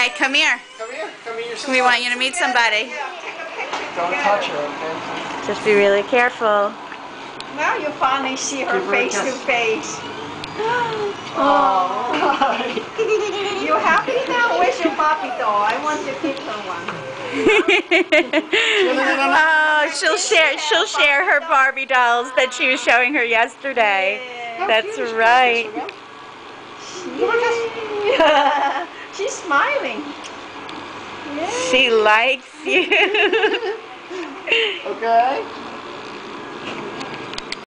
Okay, come here. Come here. Come here. We want you to meet somebody. Don't touch her, okay? Just be really careful. Now you finally see her Give her face to face. Oh. You happy now? Where's your Barbie doll? I want to give her one. oh, she'll share. She'll share her Barbie dolls that she was showing her yesterday. That's right. She's smiling. Yeah. She likes you. Okay.